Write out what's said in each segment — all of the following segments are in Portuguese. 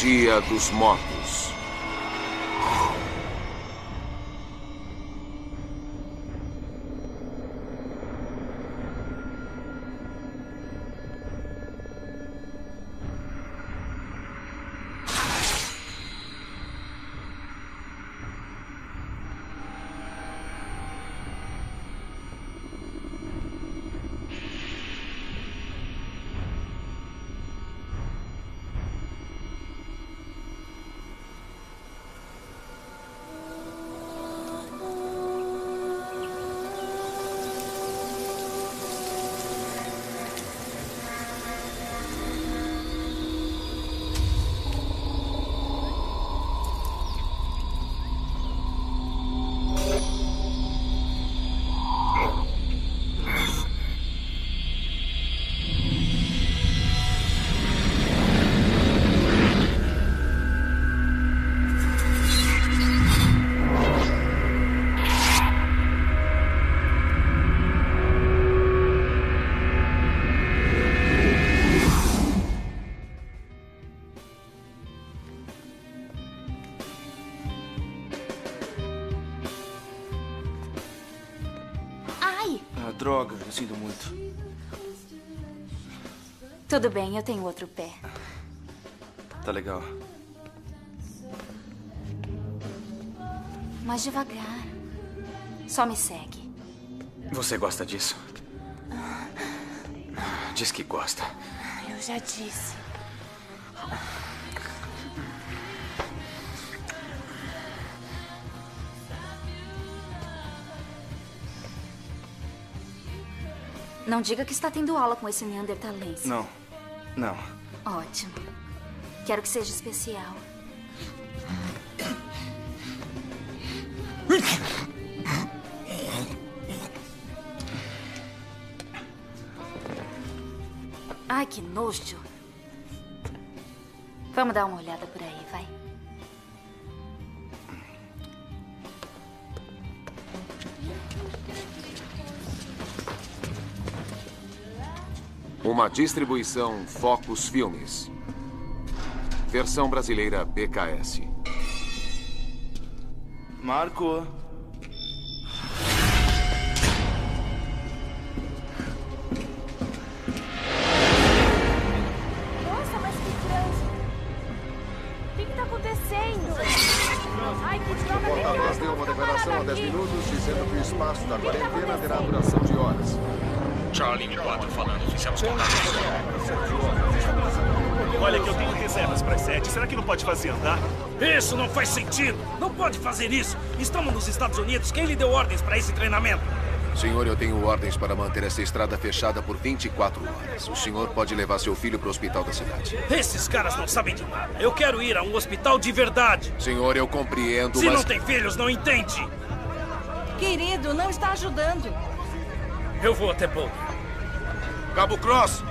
Dia dos Mortos. Tudo bem, eu tenho outro pé. Tá legal. Mas devagar. Só me segue. Você gosta disso? Diz que gosta. Eu já disse. Não diga que está tendo aula com esse neandertalense. Não. Não. Ótimo. Quero que seja especial. Ai, que nojo. Vamos dar uma olhada por aí, vai. Uma distribuição Focus Filmes. Versão brasileira BKS. Marco. Isso não faz sentido! Não pode fazer isso! Estamos nos Estados Unidos. Quem lhe deu ordens para esse treinamento? Senhor, eu tenho ordens para manter essa estrada fechada por 24 horas. O senhor pode levar seu filho para o hospital da cidade. Esses caras não sabem de nada. Eu quero ir a um hospital de verdade. Senhor, eu compreendo, Se mas... não tem filhos, não entende. Querido, não está ajudando. Eu vou até Boulder. Cabo Cross!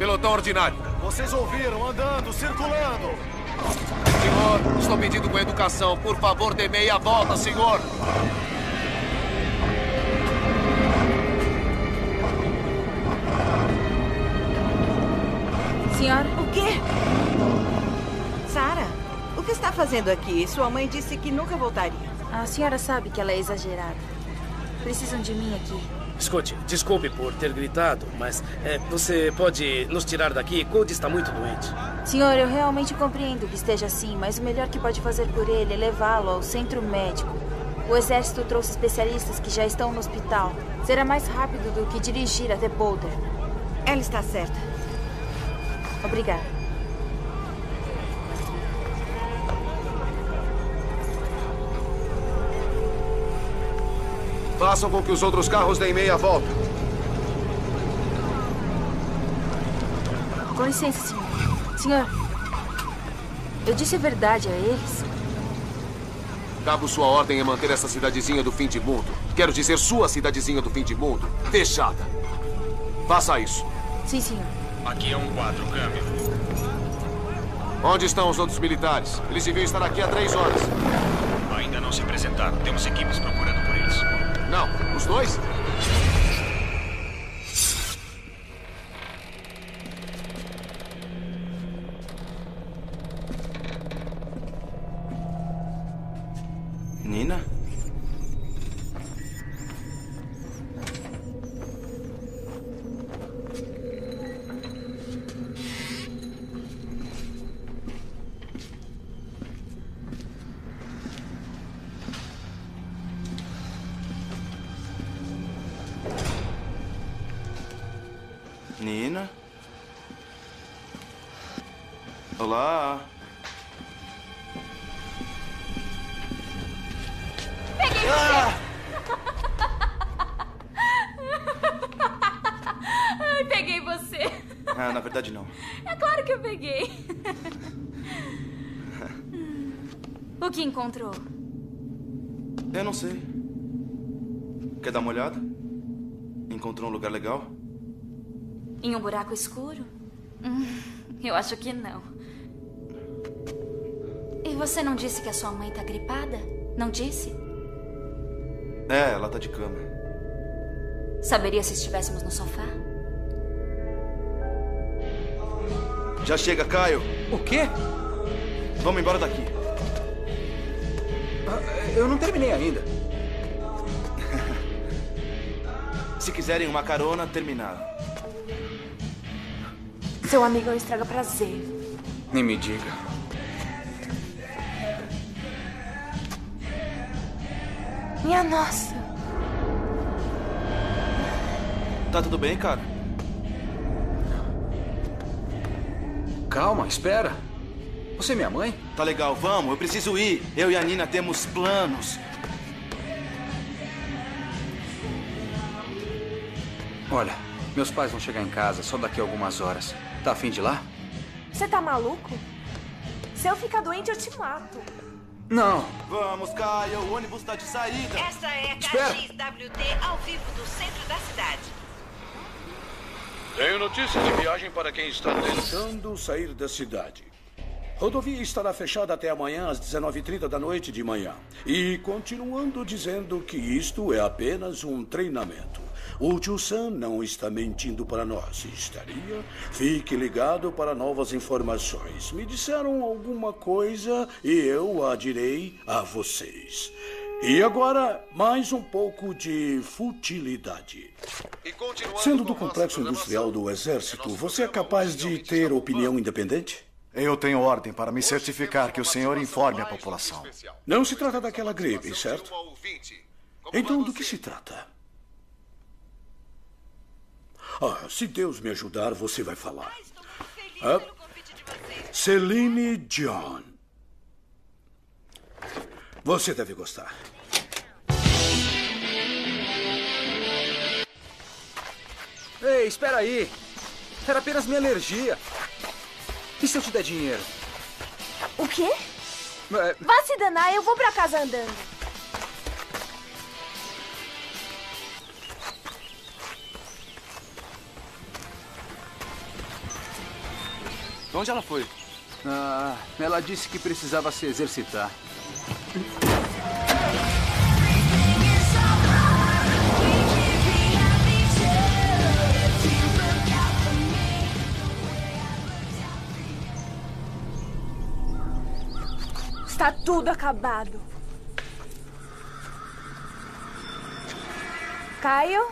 Pelotão ordinário. Vocês ouviram, andando, circulando. Senhor, estou pedindo com educação. Por favor, dê meia volta, senhor. Senhora? O quê? Sara, o que está fazendo aqui? Sua mãe disse que nunca voltaria. A senhora sabe que ela é exagerada. Precisam de mim aqui. Escute, desculpe por ter gritado, mas é, você pode nos tirar daqui? Cody está muito doente. Senhor, eu realmente compreendo que esteja assim, mas o melhor que pode fazer por ele é levá-lo ao centro médico. O exército trouxe especialistas que já estão no hospital. Será mais rápido do que dirigir até Boulder. Ela está certa. Obrigada. Façam com que os outros carros deem meia volta. Com licença, senhor. Senhor, eu disse a verdade a eles. Cabo, sua ordem é manter essa cidadezinha do fim de mundo. Quero dizer, sua cidadezinha do fim de mundo. Fechada. Faça isso. Sim, senhor. Aqui é um 4, câmbio. Onde estão os outros militares? Eles deviam estar aqui há três horas. Ainda não se apresentaram. Temos equipes procurando por eles. Não, os dois? Sei. Quer dar uma olhada? Encontrou um lugar legal? Em um buraco escuro? Hum, eu acho que não. E você não disse que a sua mãe tá gripada? Não disse? É, ela tá de cama. Saberia se estivéssemos no sofá? Já chega, Caio. O quê? Vamos embora daqui. Eu não terminei ainda. Se quiserem uma carona, terminaram. Seu amigo é um estraga prazer. Nem me diga. Minha nossa. Tá tudo bem, cara? Calma, espera. Você é minha mãe? Tá legal, vamos. Eu preciso ir. Eu e a Nina temos planos. Olha, meus pais vão chegar em casa só daqui a algumas horas. Tá afim de ir lá? Você tá maluco? Se eu ficar doente, eu te mato. Não. Vamos, Caio. O ônibus tá de saída. Esta é a. KXWT ao vivo do centro da cidade. Tenho notícias de viagem para quem está tentando sair da cidade. Rodovia estará fechada até amanhã às 19h30 da noite de manhã. E continuando dizendo que isto é apenas um treinamento. O Tio Sam não está mentindo para nós, estaria? Fique ligado para novas informações. Me disseram alguma coisa e eu a direi a vocês. E agora, mais um pouco de futilidade. Sendo do complexo industrial do Exército, você é capaz de ter opinião independente? Eu tenho ordem para me certificar que o senhor informe a população. Não se trata daquela gripe, certo? Então, do que se trata? Ah, se Deus me ajudar, você vai falar. Ah, Celine John. Você deve gostar. Ei, espera aí. Era apenas minha alergia. E se eu te der dinheiro? O quê? É, Vá se danar, eu vou pra casa andando. Onde ela foi? Ah, ela disse que precisava se exercitar. Está tudo acabado. Caio?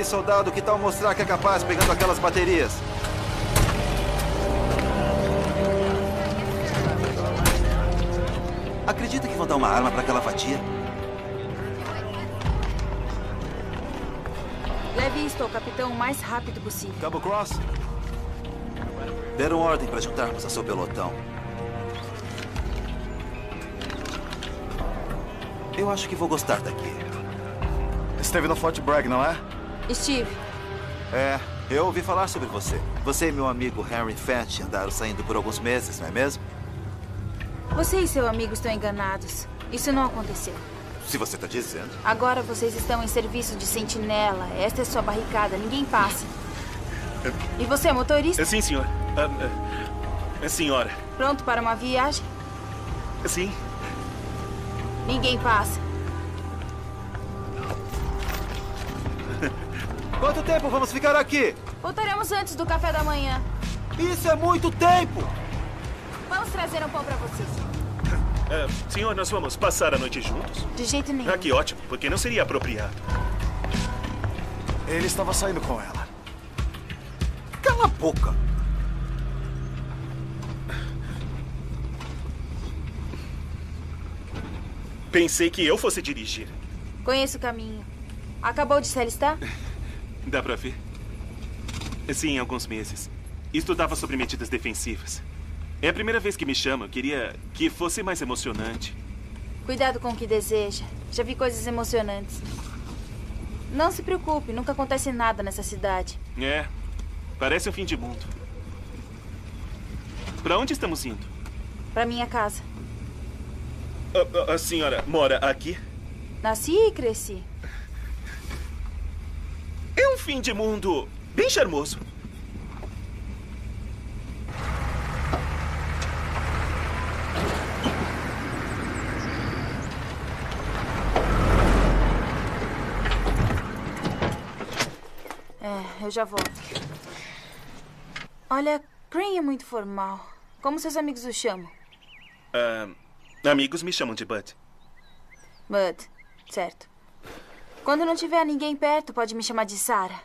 Aí, soldado, que tal mostrar que é capaz pegando aquelas baterias? Acredita que vão dar uma arma para aquela fatia? Leve isto ao capitão o mais rápido possível. Cabo Cross? Deram ordem para juntarmos a seu pelotão. Eu acho que vou gostar daqui. Esteve no Fort Bragg, não é? Steve, É. Eu ouvi falar sobre você. Você e meu amigo Henry Fetch andaram saindo por alguns meses, não é mesmo? Você e seu amigo estão enganados. Isso não aconteceu. Se você está dizendo. Agora vocês estão em serviço de sentinela. Esta é sua barricada. Ninguém passa. E você é motorista? Sim, senhor. Ah, senhora. Pronto para uma viagem? Sim. Ninguém passa. Quanto tempo vamos ficar aqui? Voltaremos antes do café da manhã. Isso é muito tempo! Vamos trazer um pão para vocês. Ah, senhor, nós vamos passar a noite juntos? De jeito nenhum. Ah, que ótimo, porque não seria apropriado. Ele estava saindo com ela. Cala a boca! Pensei que eu fosse dirigir. Conheço o caminho. Acabou de se alistar? Dá pra ver? Sim, alguns meses. Estudava sobre medidas defensivas. É a primeira vez que me chamam. Queria que fosse mais emocionante. Cuidado com o que deseja. Já vi coisas emocionantes. Não se preocupe, nunca acontece nada nessa cidade. É, parece um fim de mundo. Pra onde estamos indo? Pra minha casa. A, a, a senhora mora aqui? Nasci e cresci. É um fim de mundo bem charmoso. É, eu já volto. Olha, Crane é muito formal. Como seus amigos o chamam? Ah, amigos me chamam de Bud. Bud, certo. Quando não tiver ninguém perto, pode me chamar de Sarah.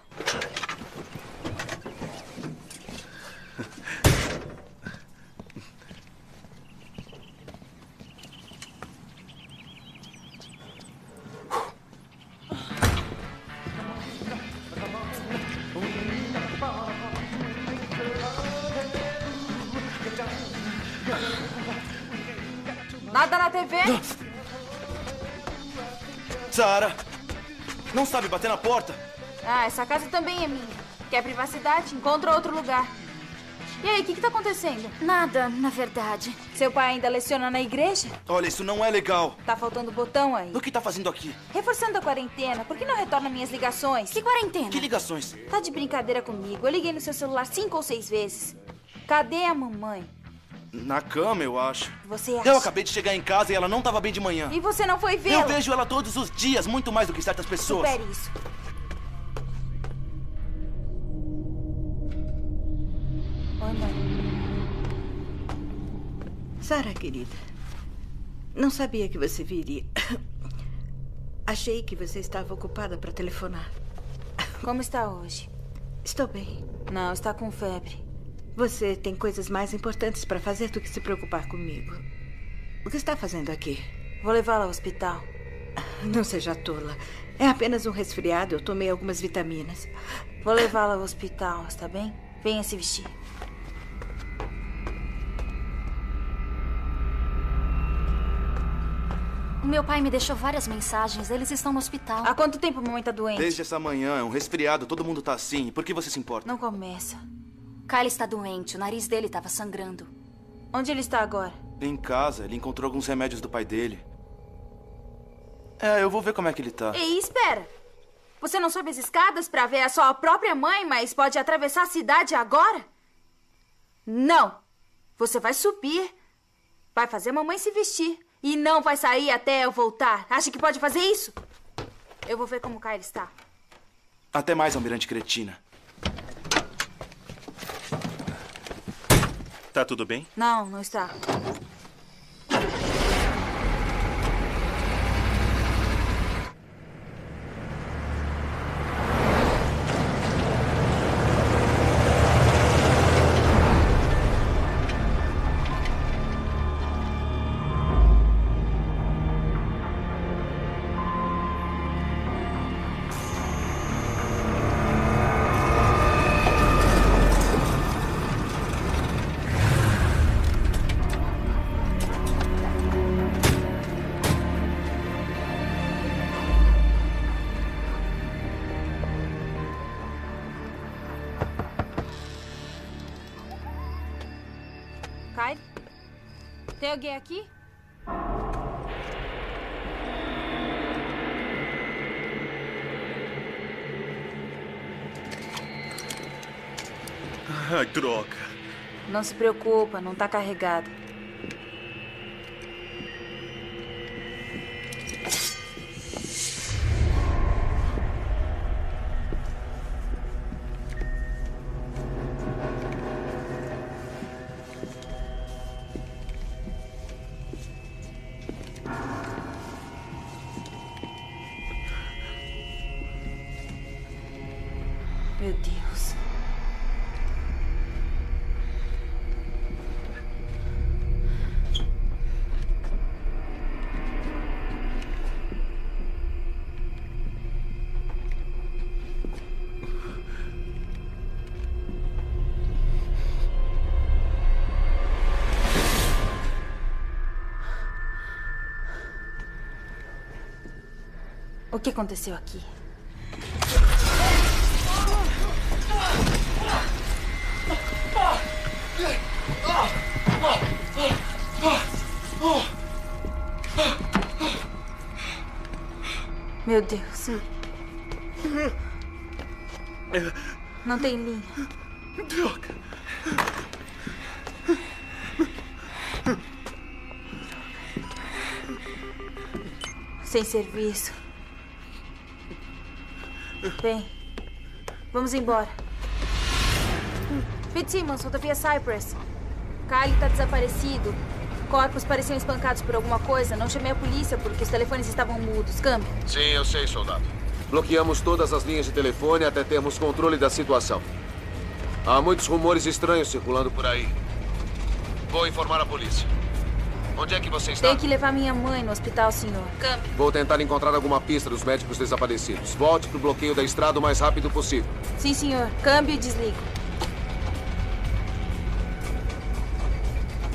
Nada na TV? Sara, não sabe bater na porta? Ah, essa casa também é minha. Quer privacidade? Encontra outro lugar. E aí, o que, que tá acontecendo? Nada, na verdade. Seu pai ainda leciona na igreja? Olha, isso não é legal. Tá faltando botão aí. O que tá fazendo aqui? Reforçando a quarentena. Por que não retorna minhas ligações? Que quarentena? Que ligações? Tá de brincadeira comigo. Eu liguei no seu celular cinco ou seis vezes. Cadê a mamãe? Na cama, eu acho. Você acha? Eu acabei de chegar em casa e ela não estava bem de manhã. E você não foi vê-la? Eu vejo ela todos os dias, muito mais do que certas pessoas. Supere isso. Oi, mãe. Sara, querida. Não sabia que você viria. Achei que você estava ocupada para telefonar. Como está hoje? Estou bem. Não, está com febre. Você tem coisas mais importantes para fazer do que se preocupar comigo. O que está fazendo aqui? Vou levá-la ao hospital. Não seja tola. É apenas um resfriado. Eu tomei algumas vitaminas. Vou levá-la ao hospital, está bem? Venha se vestir. O meu pai me deixou várias mensagens. Eles estão no hospital. Há quanto tempo a mamãe tá doente? Desde essa manhã, é um resfriado, todo mundo tá assim. Por que você se importa? Não começa. Kyle está doente. O nariz dele estava sangrando. Onde ele está agora? Em casa, ele encontrou alguns remédios do pai dele. É, eu vou ver como é que ele tá. Ei, espera! Você não sobe as escadas para ver a sua própria mãe, mas pode atravessar a cidade agora? Não! Você vai subir, vai fazer a mamãe se vestir e não vai sair até eu voltar. Acha que pode fazer isso? Eu vou ver como o Kyle está. Até mais, Almirante Cretina. Tá tudo bem? Não, não está. Tem alguém aqui? Ai, droga. Não se preocupa, não tá carregado. Que aconteceu aqui? Meu Deus. Não tem linha. Droga. Sem serviço. Bem, vamos embora. Fitzsimmons, rodovia Cypress. Kyle tá desaparecido. Corpos pareciam espancados por alguma coisa. Não chamei a polícia porque os telefones estavam mudos. Câmbio. Sim, eu sei, soldado. Bloqueamos todas as linhas de telefone até termos controle da situação. Há muitos rumores estranhos circulando por aí. Vou informar a polícia. Onde é que você está? Tenho que levar minha mãe no hospital, senhor. Câmbio. Vou tentar encontrar alguma pista dos médicos desaparecidos. Volte pro bloqueio da estrada o mais rápido possível. Sim, senhor. Câmbio e desligo.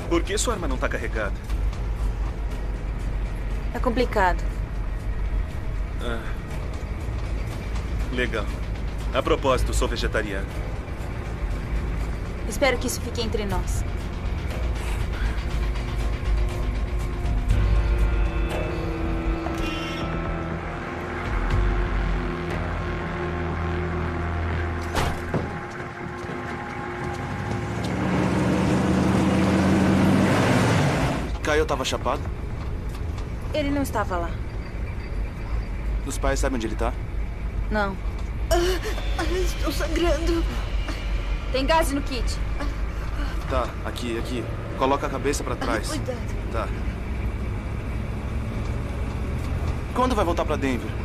Por que sua arma não tá carregada? É complicado. Ah. Legal. A propósito, sou vegetariano. Espero que isso fique entre nós. Caio tava chapado? Ele não estava lá. Os pais sabem onde ele tá? Não. Ah, estou sangrando. Tem gás no kit. Tá, aqui, aqui. Coloca a cabeça pra trás. Cuidado. Tá. Quando vai voltar pra Denver?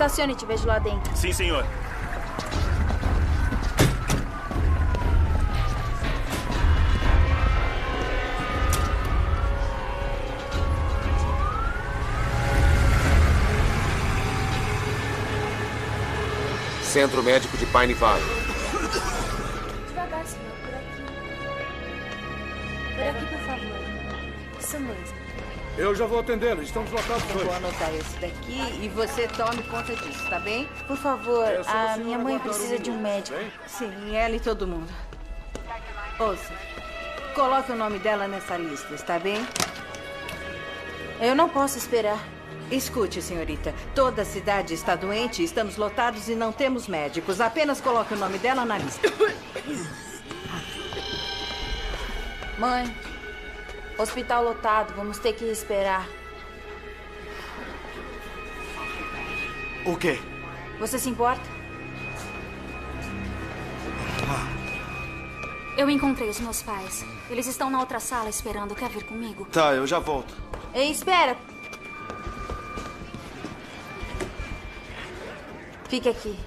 Estacione e te vejo lá dentro. Sim, senhor. Centro Médico de Pine Valley. Devagar, senhor, por aqui. Por aqui, por favor. Isso mesmo. Eu já vou atendê-lo. Estamos lotados Eu vou hoje. anotar esse daqui e você tome conta disso, tá bem? Por favor, É a a minha mãe precisa um de um médico. bem? Sim, ela e todo mundo. Ouça, coloque o nome dela nessa lista, está bem? Eu não posso esperar. Escute, senhorita. Toda a cidade está doente, estamos lotados e não temos médicos. Apenas coloque o nome dela na lista. Mãe, hospital lotado, vamos ter que esperar. O quê? Você se importa? Eu encontrei os meus pais. Eles estão na outra sala esperando. Quer vir comigo? Tá, eu já volto. Ei, espera. Fique aqui.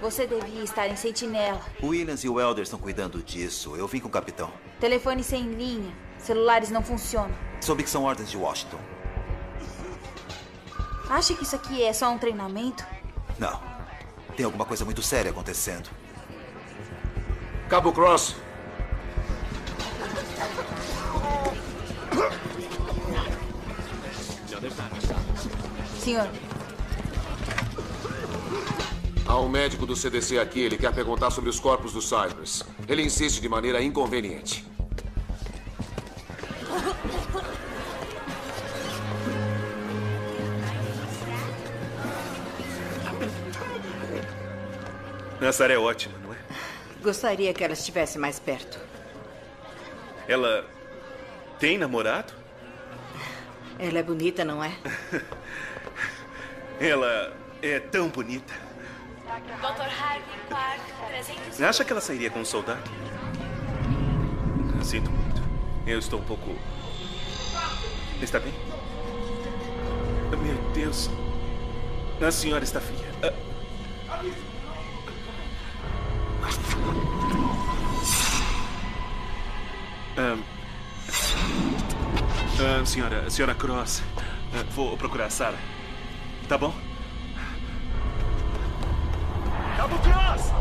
Você devia estar em sentinela. O Williams e o Elder estão cuidando disso. Eu vim com o capitão. Telefone sem linha. Celulares não funcionam. Soube que são ordens de Washington. Acha que isso aqui é só um treinamento? Não. Tem alguma coisa muito séria acontecendo. Cabo Cross. Senhor, Há um médico do CDC aqui. Ele quer perguntar sobre os corpos dos Cybers. Ele insiste de maneira inconveniente. Sarah é ótima, não é? Gostaria que ela estivesse mais perto. Ela tem namorado? Ela é bonita, não é? Ela é tão bonita. Dr. Harvey Park, 300... Acha que ela sairia com um soldado? Sinto muito. Eu estou um pouco. Está bem? Meu Deus. A senhora está fria. Ah, Ah, ah, senhora, senhora Cross, ah, vou procurar a Sarah. Tá bom? Cabo Cross!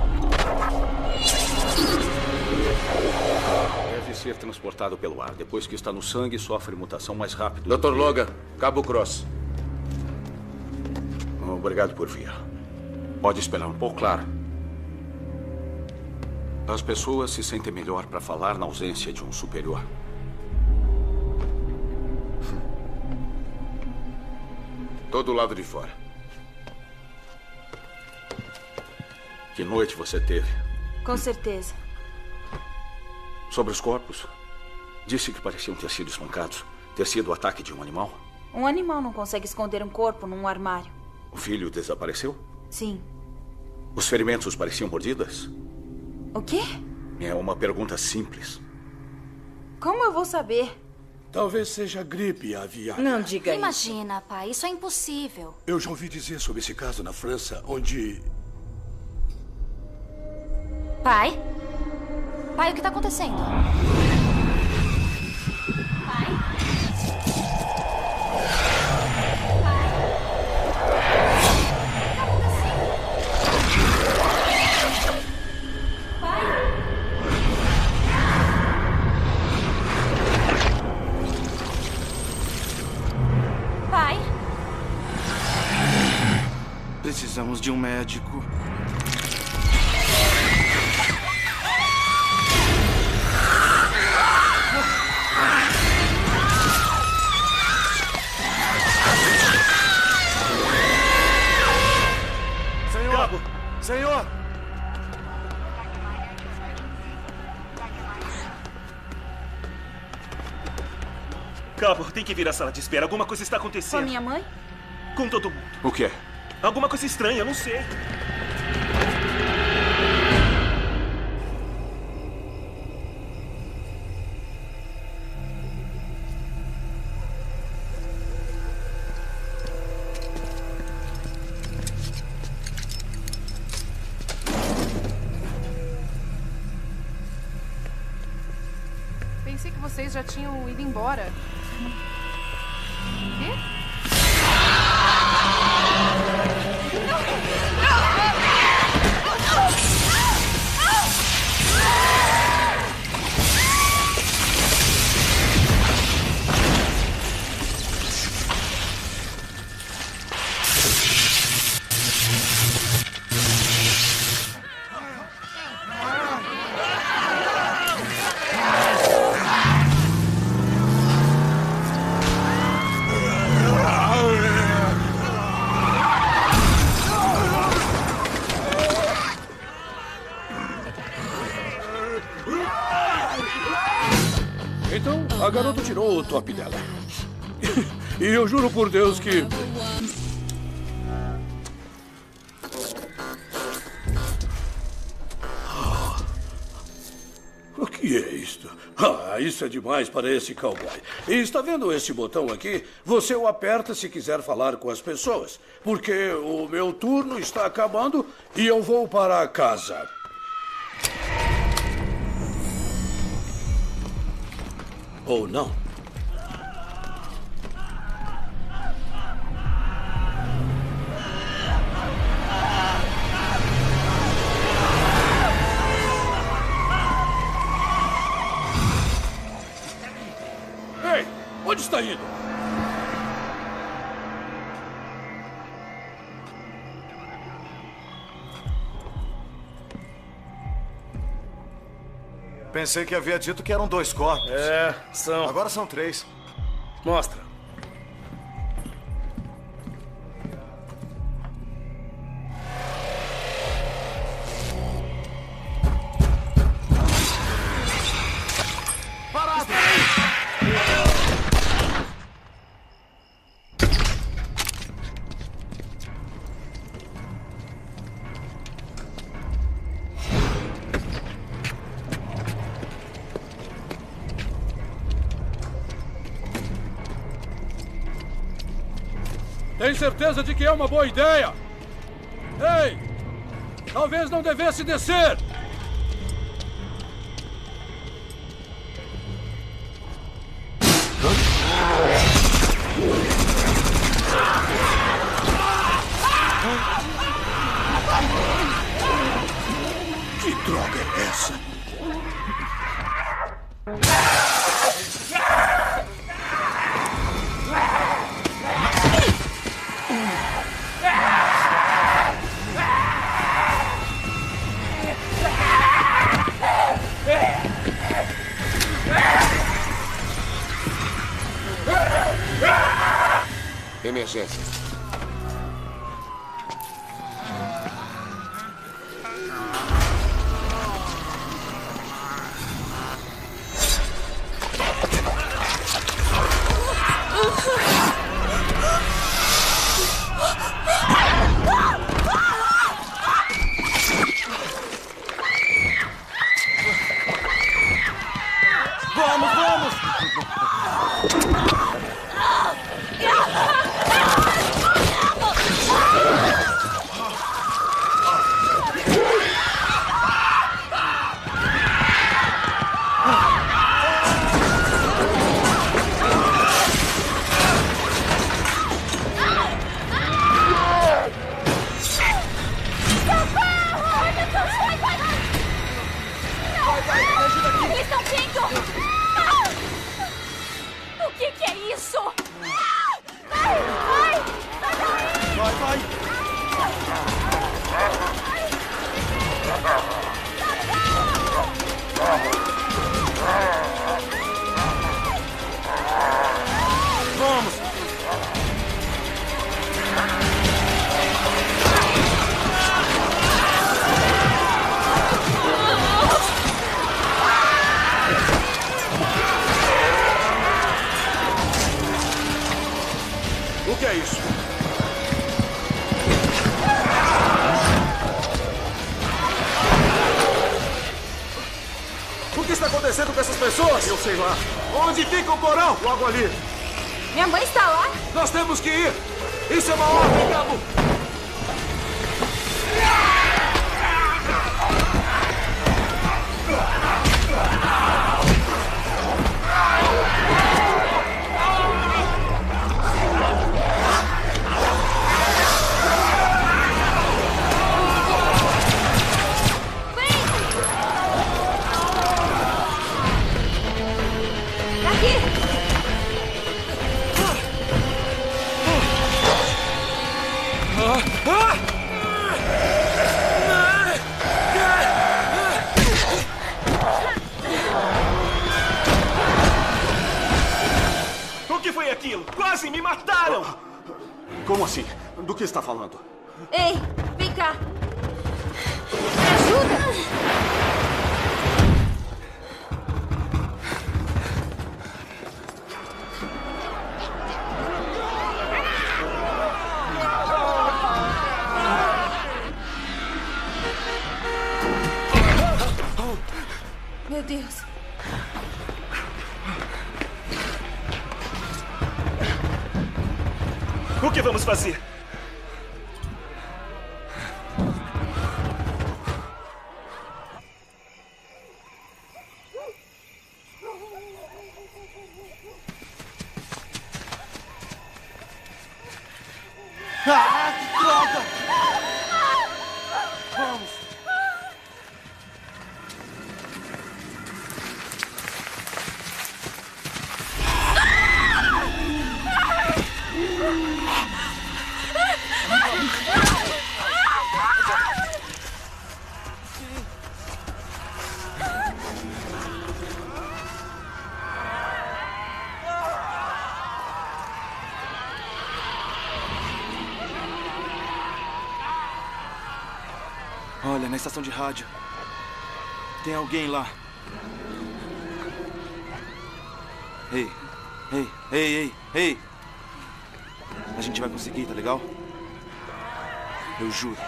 Deve ser transportado pelo ar. Depois que está no sangue, sofre mutação mais rápido. Dr. Logan, Cabo Cross. Obrigado por vir. Pode esperar um pouco, claro. As pessoas se sentem melhor para falar na ausência de um superior. Todo lado de fora. Que noite você teve? com certeza. Sobre os corpos? Disse que pareciam ter sido espancados. Ter sido o ataque de um animal? Um animal não consegue esconder um corpo num armário. O filho desapareceu? Sim. Os ferimentos pareciam mordidas? O quê? É uma pergunta simples. Como eu vou saber? Talvez seja gripe aviária. Não diga isso. Imagina, pai, isso é impossível. Eu já ouvi dizer sobre esse caso na França, onde Pai? Pai, o que tá acontecendo? Pai? Precisamos de um médico. Cabo, tem que vir à sala de espera. Alguma coisa está Com a acontecendo. minha mãe? Com todo mundo. O que é? Alguma coisa estranha, eu não sei. Pensei que vocês já tinham ido embora. Top dela. E eu juro por Deus que. O que é isto? Ah, isso é demais para esse cowboy. E está vendo esse botão aqui? Você o aperta se quiser falar com as pessoas. Porque o meu turno está acabando e eu vou para casa. Ou não? Onde está indo? Pensei que havia dito que eram dois corpos. É, são. Agora são três. Mostra. certeza de que é uma boa ideia. Ei! Talvez não devesse descer! Que droga é essa? Emergência. O porão! Logo ali! Minha mãe está lá? Nós temos que ir! Isso é uma ordem! Na estação de rádio. Tem alguém lá. Ei, ei, ei, ei, ei. A gente vai conseguir, tá legal? Eu juro.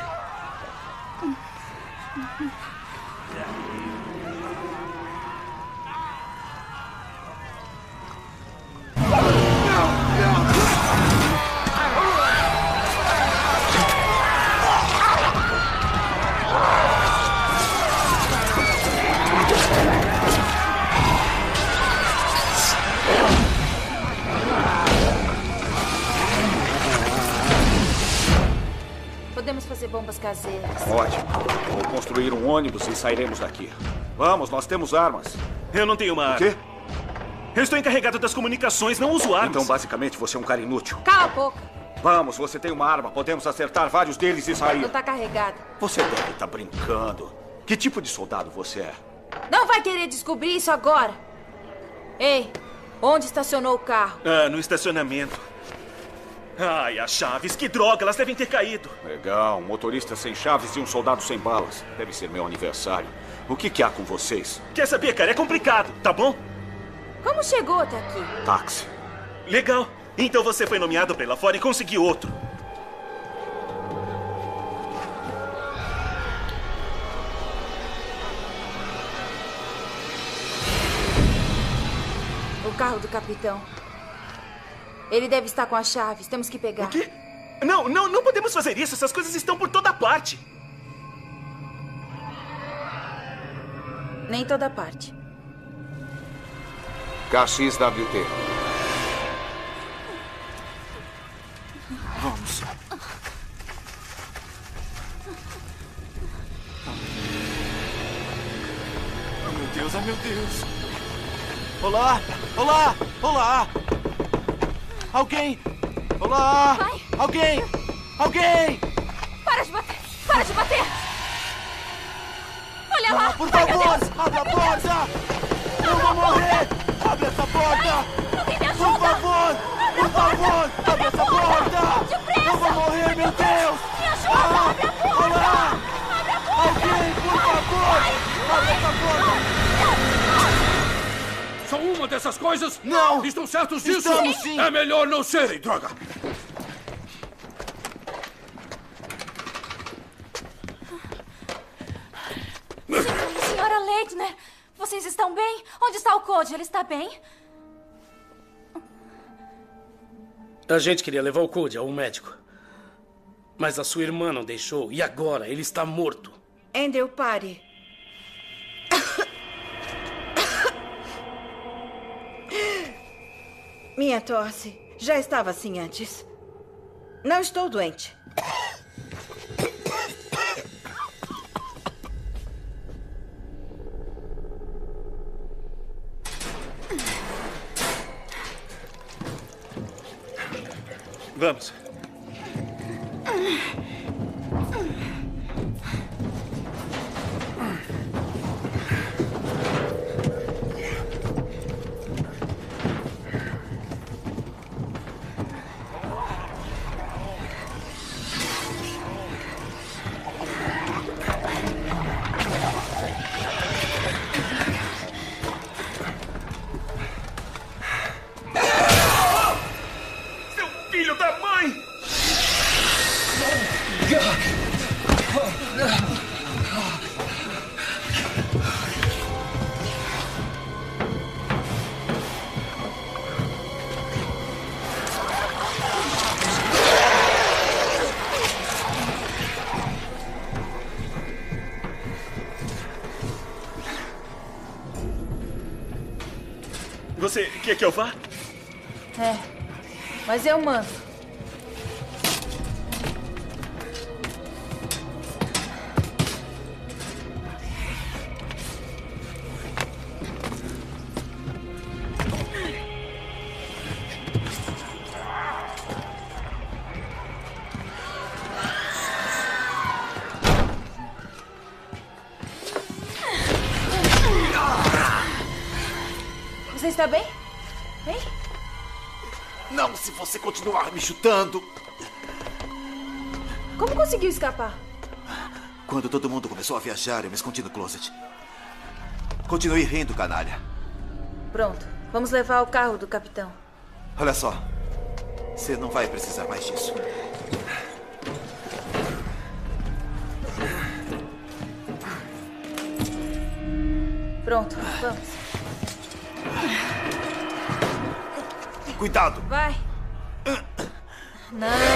Sairemos daqui. Vamos, nós temos armas. Eu não tenho uma arma. quê? Eu estou encarregado das comunicações, não uso armas. Então, basicamente, você é um cara inútil. Cala a boca. Vamos, você tem uma arma. Podemos acertar vários deles e sair. Não tá carregada. Você deve estar brincando. Que tipo de soldado você é? Não vai querer descobrir isso agora. Ei, onde estacionou o carro? Ah, no estacionamento. Ai, as chaves, que droga, elas devem ter caído. Legal, um motorista sem chaves e um soldado sem balas. Deve ser meu aniversário. O que, que há com vocês? Quer saber, cara? É complicado, tá bom? Como chegou até aqui? Táxi. Legal. Então você foi nomeado lá fora e conseguiu outro. O carro do capitão. Ele deve estar com as chaves. Temos que pegar. O quê? Não, não, não podemos fazer isso. Essas coisas estão por toda parte. Nem toda parte. KXWT. Vamos. Oh, meu Deus, oh, meu Deus. Olá! Olá! Olá! Alguém! Olá! Vai. Alguém! Alguém! Para de bater! Para de bater! Olha lá! Ah, por Ai, favor, abra a porta! Eu vou morrer! Abre essa porta! Alguém me Por favor! Por favor! Abre essa porta! Eu vou morrer, meu Deus! Me ajuda! Ah, São uma dessas coisas? Não! Estão certos disso? Estamos sim! É melhor não serem, droga! Senhora Leitner, vocês estão bem? Onde está o Code? Ele está bem? A gente queria levar o Code a um médico. Mas a sua irmã não deixou e agora ele está morto. Andrew, pare. Minha tosse já estava assim antes. Não estou doente. Vamos. Você quer que eu vá? É. Mas eu mando. Chutando. Como conseguiu escapar? Quando todo mundo começou a viajar, eu me escondi no closet. Continue rindo, canalha. Pronto. Vamos levar o carro do capitão. Olha só. Você não vai precisar mais disso. Pronto, vamos. Cuidado! Vai. Não.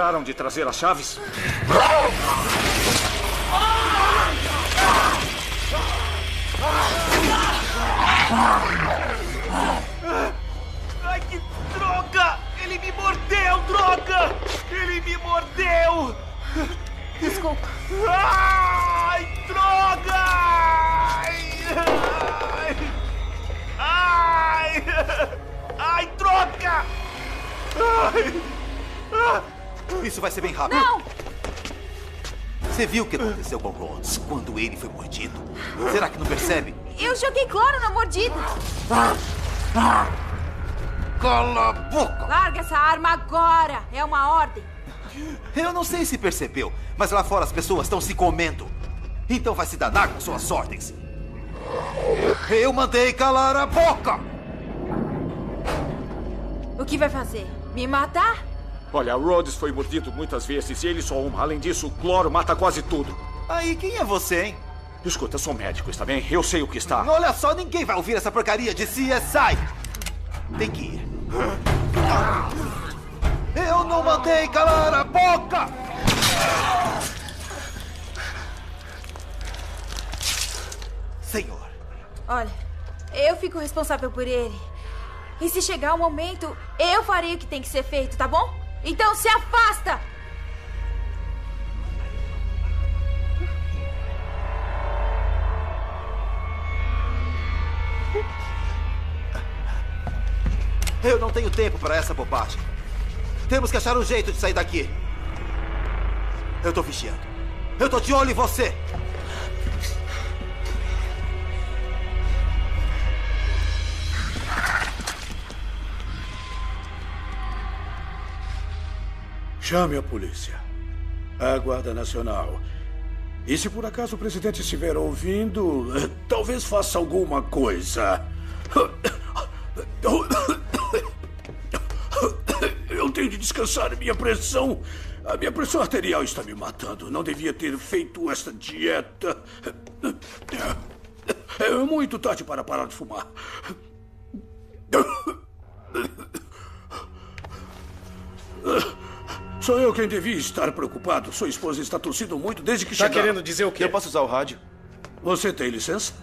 Lembraram de trazer as chaves? Você viu o que aconteceu com Rhodes quando ele foi mordido? Será que não percebe? Eu joguei cloro na mordida. Cala a boca! Larga essa arma agora. É uma ordem. Eu não sei se percebeu, mas lá fora as pessoas estão se comendo. Então vai se danar com suas ordens. Eu mandei calar a boca! O que vai fazer? Me matar? Olha, Rhodes foi mordido muitas vezes e ele só uma. Além disso, o cloro mata quase tudo. Aí, quem é você, hein? Escuta, eu sou médico, está bem? Eu sei o que está. Olha só, ninguém vai ouvir essa porcaria de CSI. Tem que ir. Eu não mandei calar a boca! Senhor, Olha, eu fico responsável por ele. E se chegar o momento, eu farei o que tem que ser feito, tá bom? Então se afasta! eu não tenho tempo para essa bobagem. Temos que achar um jeito de sair daqui. Eu tô vigiando. Eu tô de olho em você. Chame a polícia. A Guarda Nacional. E se por acaso o presidente estiver ouvindo, talvez faça alguma coisa. Eu tenho de descansar minha pressão. A minha pressão arterial está me matando. Não devia ter feito esta dieta. É muito tarde para parar de fumar. Sou eu quem devia estar preocupado. Sua esposa está tossindo muito desde que Tá chegaram. querendo dizer o quê? Eu posso usar o rádio? Você tem licença?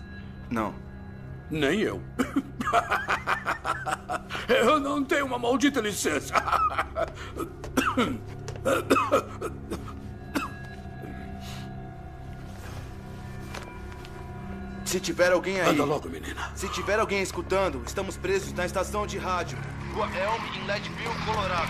Não. Nem eu. Eu não tenho uma maldita licença. Se tiver alguém aí. Anda logo, menina. Se tiver alguém escutando, estamos presos na estação de rádio. Rua Elm, em Leadville, Colorado.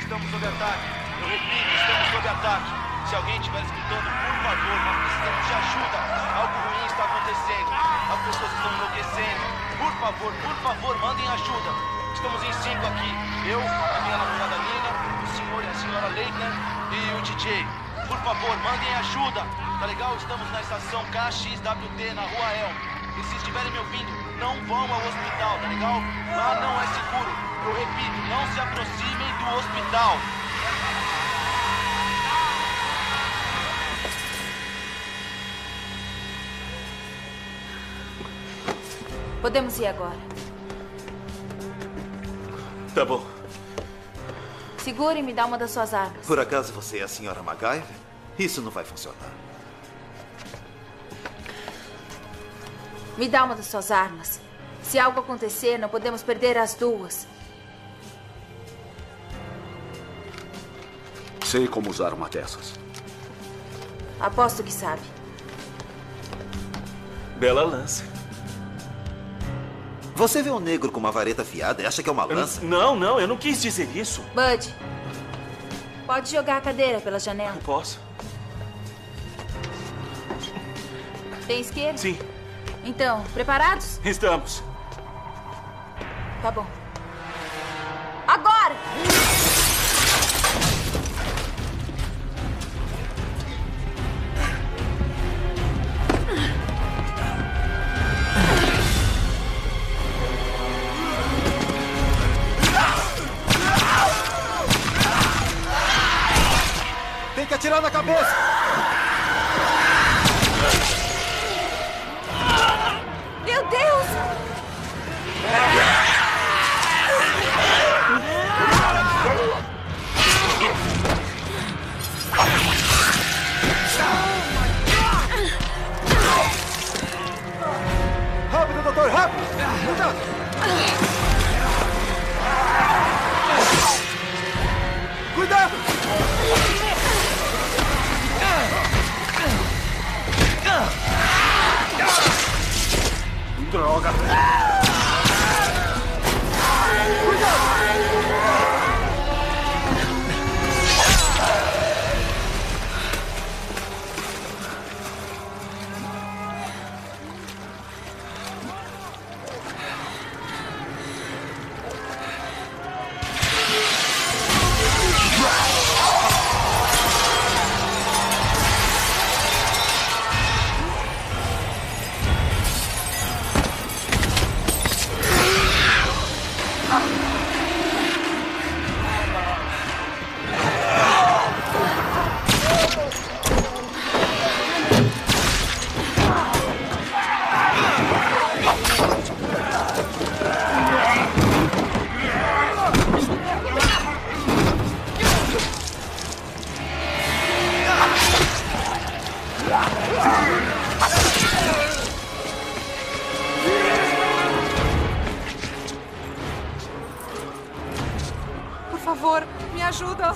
Estamos sob ataque. Estamos sob ataque. Se alguém estiver escutando, por favor, nós precisamos de ajuda. Algo ruim está acontecendo. As pessoas estão enlouquecendo. Por favor, por favor, mandem ajuda. Estamos em cinco aqui. Eu, a minha namorada Nina, o senhor e a senhora Leitner e o DJ. Por favor, mandem ajuda. Tá legal? Estamos na estação KXWT, na rua Elm. E se estiverem me ouvindo, não vão ao hospital, tá legal? Lá não é seguro. Eu repito, não se aproximem do hospital. Podemos ir agora. Tá bom. Segure e me dá uma das suas armas. Por acaso você é a senhora MacGyver? Isso não vai funcionar. Me dá uma das suas armas. Se algo acontecer, não podemos perder as duas. Sei como usar uma dessas. Aposto que sabe. Bela lança. Você vê um negro com uma vareta afiada e acha que é uma Eu lança? Não, não, eu não quis dizer isso. Bud, pode jogar a cadeira pela janela. Posso? Tem isqueiro? Sim, Então, preparados? estamos. Tá bom. this.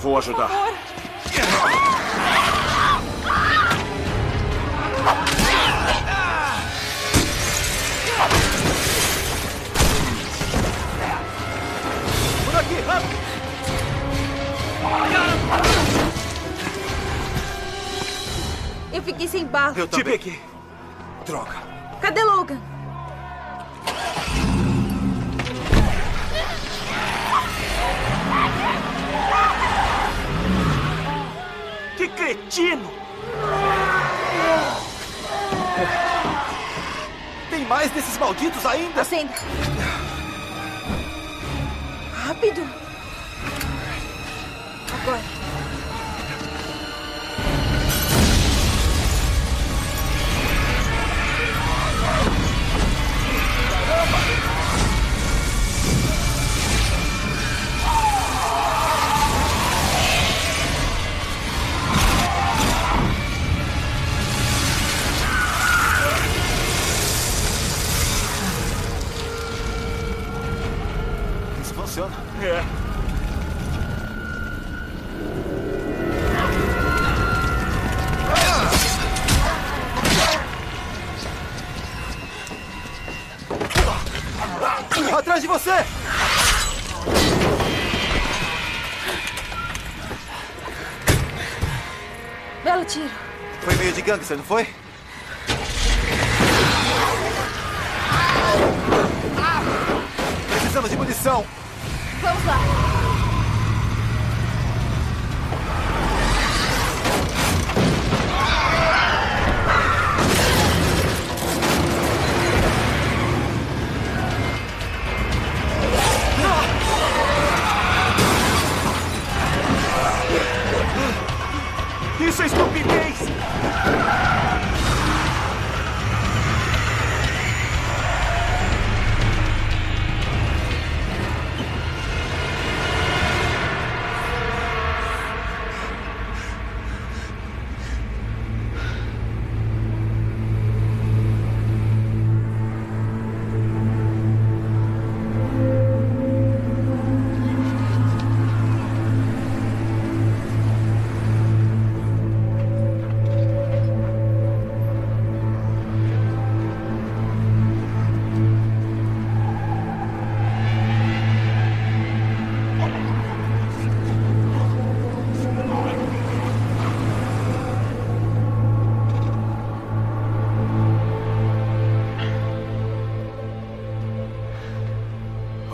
Vou ajudar. Por aqui, rápido! Eu fiquei sem bala. Eu também. peguei. Droga. Cadê Logan? Cretino! Tem mais desses malditos ainda? Acenda. Rápido. Agora. Foi meio de gangster, não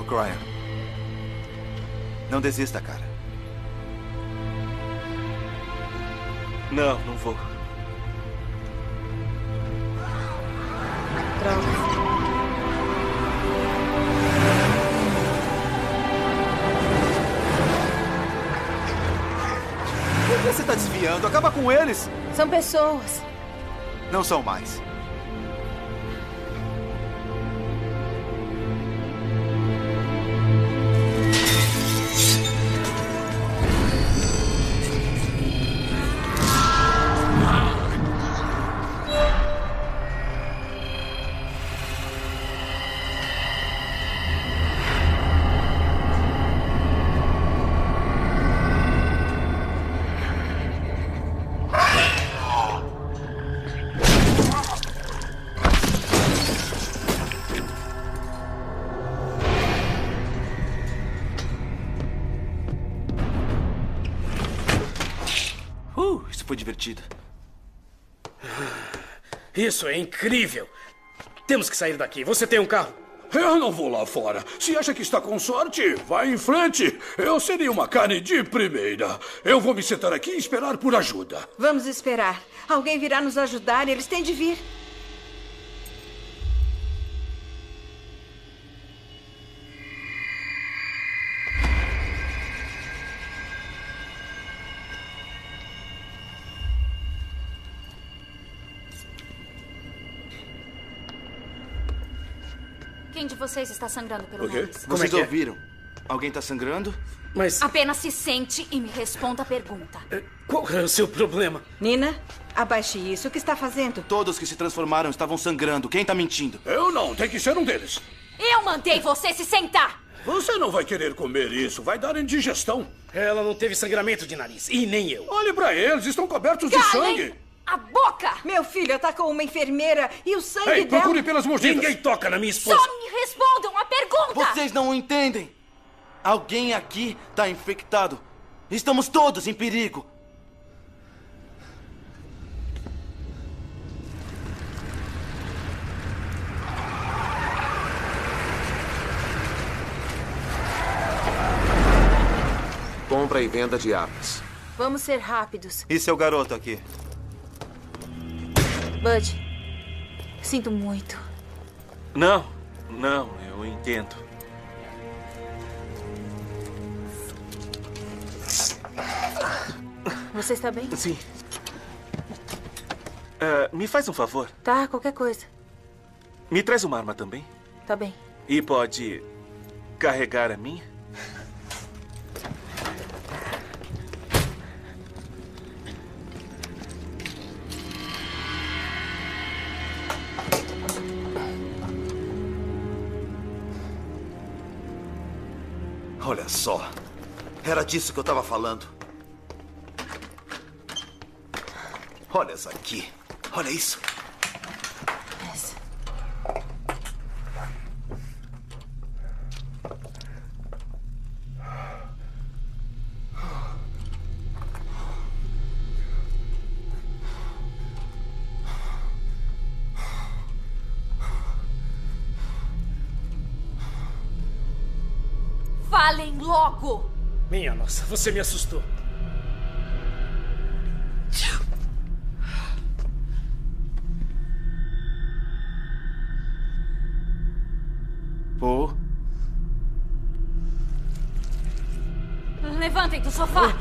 O'Brien. Não desista, cara. Não, não vou. Por que você está desviando? Acaba com eles! São pessoas. Não são mais. Isso é incrível. Temos que sair daqui. Você tem um carro? Eu não vou lá fora. Se acha que está com sorte, vá em frente. Eu seria uma carne de primeira. Eu vou me sentar aqui e esperar por ajuda. Vamos esperar. Alguém virá nos ajudar e eles têm de vir. Vocês está sangrando pelo O quê? nariz? Vocês é que é? ouviram? Alguém tá sangrando? Mas Apenas se sente e me responda a pergunta. qual é o seu problema? Nina, abaixe isso. O que está fazendo? Todos que se transformaram estavam sangrando. Quem tá mentindo? Eu não, tem que ser um deles. Eu mandei você se sentar! Você não vai querer comer isso, vai dar indigestão. Ela não teve sangramento de nariz. E nem eu. Olhe pra eles, estão cobertos de Calem sangue. A boca! Meu filho atacou uma enfermeira e o sangue Ei, dela... procure pelas mordidas. Ninguém toca na minha Só me respondam a pergunta! Vocês não entendem. Alguém aqui tá infectado. Estamos todos em perigo. Compra e venda de armas. Vamos ser rápidos. E seu garoto aqui? Bud, sinto muito. Não, não, eu entendo. Você está bem? Sim. Ah, me faz um favor. Tá, qualquer coisa. Me traz uma arma também. Tá bem. E pode carregar a minha? Só. Era disso que eu estava falando. Olha isso aqui. Olha isso. Você me assustou. Pô, Levantem do sofá!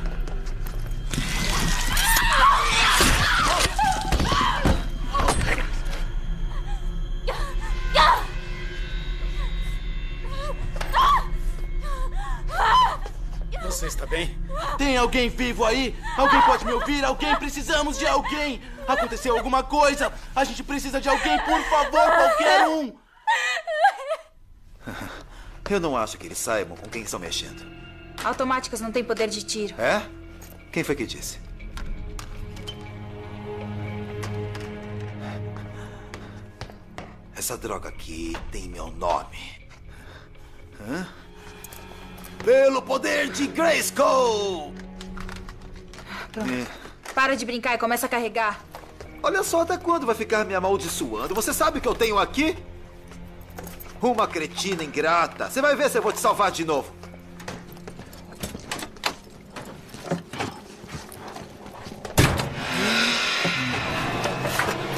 Alguém vivo aí? Alguém pode me ouvir? Alguém? Precisamos de alguém! Aconteceu alguma coisa! A gente precisa de alguém, por favor, qualquer um! Eu não acho que eles saibam com quem estão mexendo. Automáticas não têm poder de tiro. É? Quem foi que disse? Essa droga aqui tem meu nome. Hã? Pelo poder de Grayskull! É. Para de brincar e começa a carregar. Olha só até quando vai ficar me amaldiçoando. Você sabe o que eu tenho aqui? Uma cretina ingrata. Você vai ver se eu vou te salvar de novo.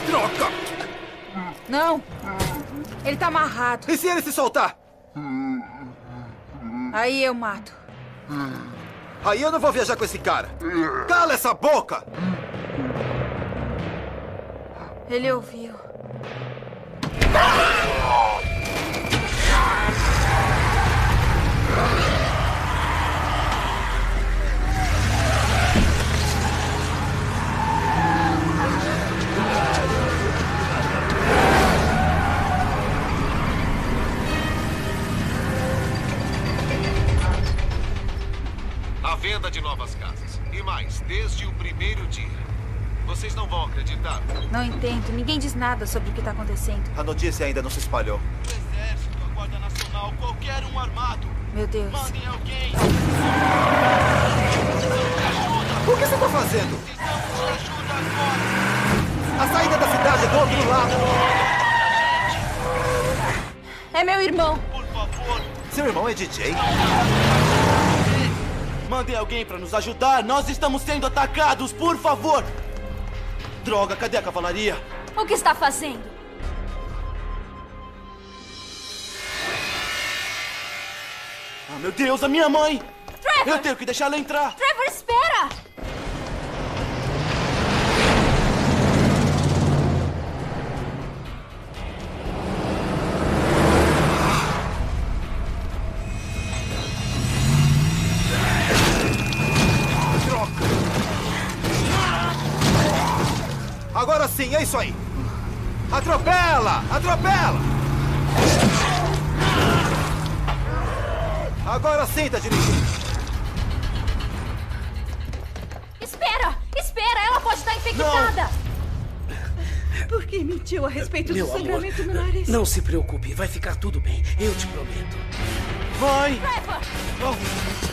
Troca! Não. Ele tá amarrado. E se ele se soltar? Aí eu mato. Aí eu não vou viajar com esse cara. Cala essa boca! Ele ouviu. Nada sobre o que tá acontecendo. A notícia ainda não se espalhou. Exército, a Guarda Nacional, qualquer um armado! Meu Deus. Mandem alguém! O que você está fazendo? A saída da cidade é do outro lado. É meu irmão. Por favor! Seu irmão é DJ? Mandem alguém pra nos ajudar! Nós estamos sendo atacados, por favor! Droga, cadê a cavalaria? O que está fazendo? Ah, meu Deus, a minha mãe! Trevor! Eu tenho que deixar ela entrar! Trevor, espera! Atropela! Atropela! Agora sim, tá dirigindo. Espera! Espera! Ela pode estar infectada! Por que mentiu a respeito Meu do amor, sangramento no nariz? não se preocupe, vai ficar tudo bem. Eu te prometo. Mãe! Trevor!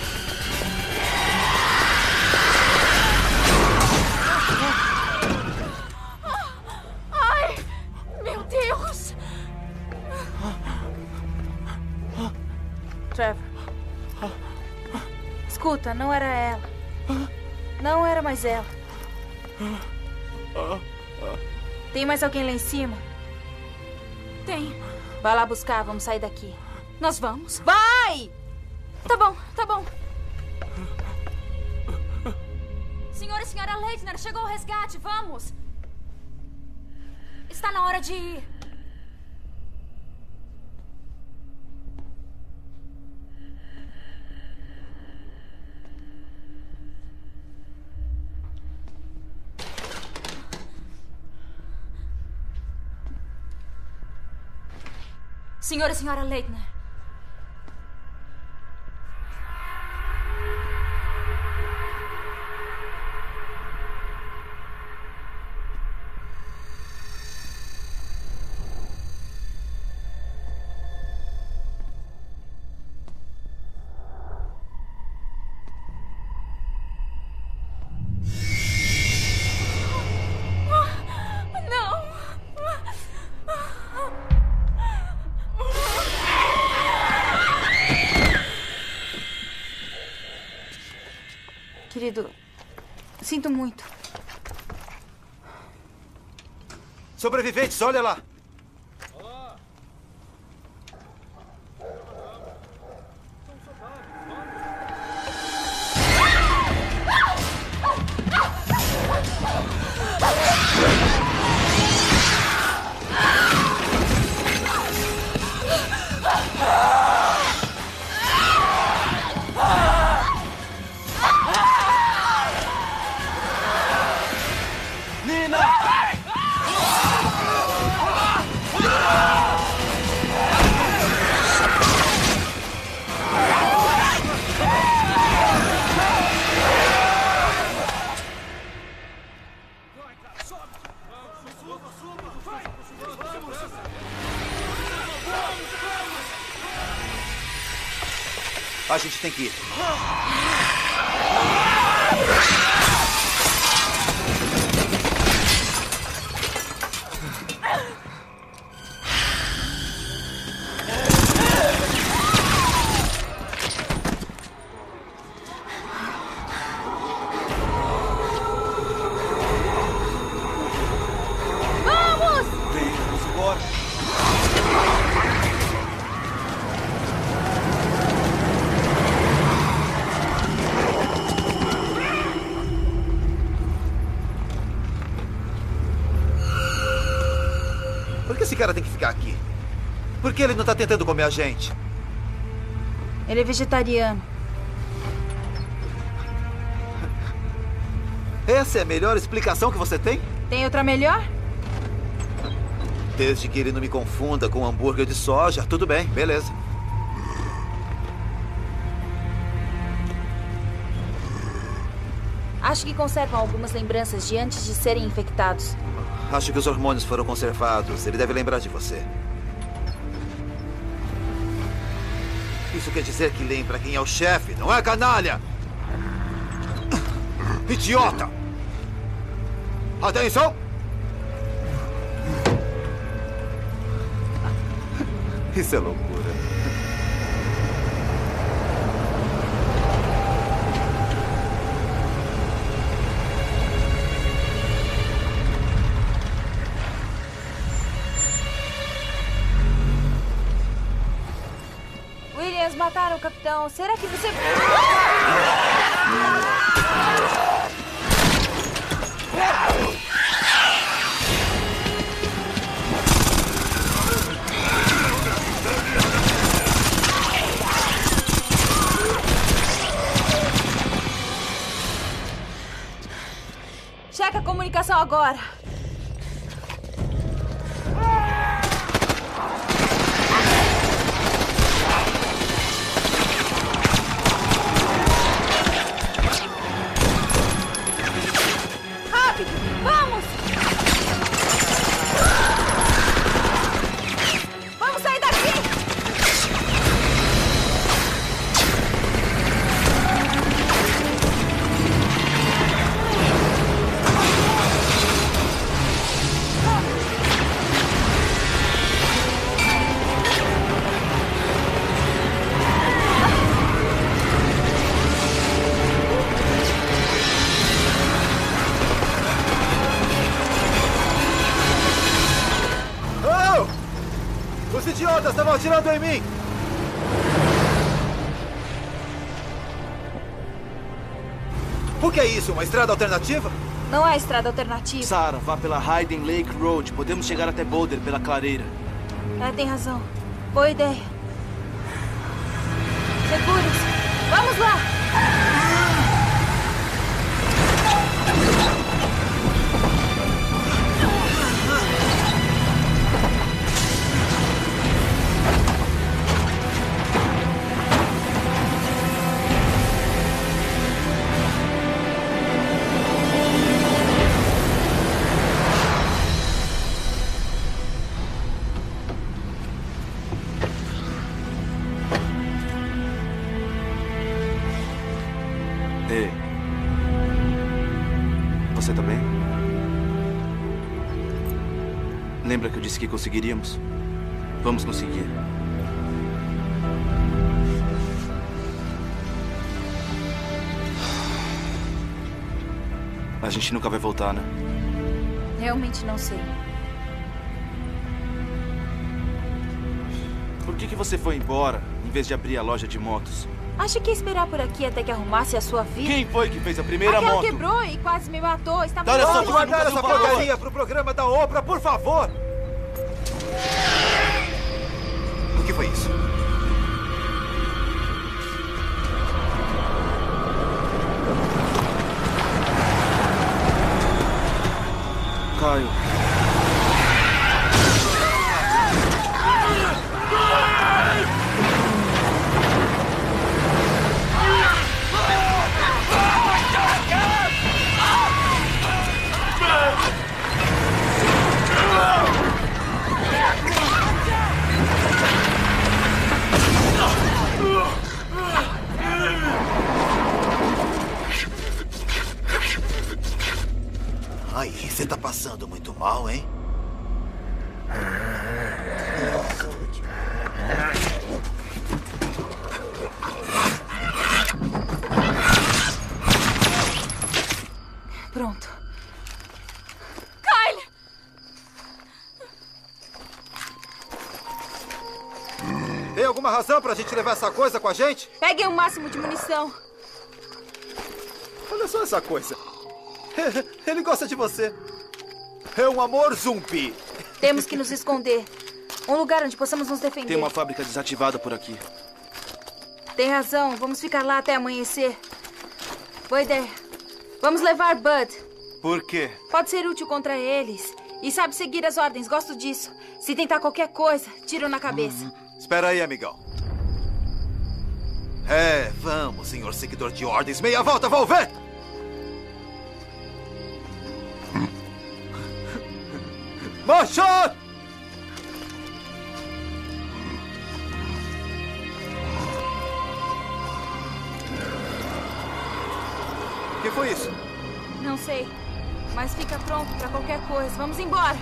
Escuta, não era ela. Não era mais ela. Tem mais alguém lá em cima? Tem. Vai lá buscar, vamos sair daqui. Nós vamos. Vai! Tá bom, tá bom. Senhor e senhora Leitner, chegou o resgate, vamos! Está na hora de ir. Senhor e senhora Leitner. Sobreviventes, olha lá. Que ele não tá tentando comer a gente? Ele é vegetariano. Essa é a melhor explicação que você tem? Tem outra melhor? Desde que ele não me confunda com um hambúrguer de soja, tudo bem, beleza. Acho que conservam algumas lembranças de antes de serem infectados. Acho que os hormônios foram conservados. Ele deve lembrar de você. Isso quer dizer que lembra quem é o chefe, não é, canalha? Idiota! Atenção! Isso é loucura. Capitão. Será que você. Checa a comunicação agora. Atirando em mim! O que é isso? Uma estrada alternativa? Não há estrada alternativa. Sarah, vá pela Hayden Lake Road. Podemos chegar até Boulder pela clareira. É, tem razão. Boa ideia. Lembra que eu disse que conseguiríamos? Vamos conseguir. A gente nunca vai voltar, né? Realmente não sei. Por que, que você foi embora, em vez de abrir a loja de motos? Acha que ia esperar por aqui até que arrumasse a sua vida? Quem foi que fez a primeira Aquela moto? quebrou e quase me matou. Estava guardar essa porcaria pro programa da Oprah, por favor! Razão pra gente levar essa coisa com a gente? Peguem o máximo de munição. Olha só essa coisa. Ele gosta de você. É um amor zumbi. Temos que nos esconder. Um lugar onde possamos nos defender. Tem uma fábrica desativada por aqui. Tem razão. Vamos ficar lá até amanhecer. Boa ideia. Vamos levar Bud. Por quê? Pode ser útil contra eles. E sabe seguir as ordens. Gosto disso. Se tentar qualquer coisa, tiro na cabeça. Espera aí, amigão. É, vamos, senhor seguidor de ordens. Meia volta, vou ver! Marcha! O que foi isso? Não sei. Mas fica pronto pra qualquer coisa. Vamos embora.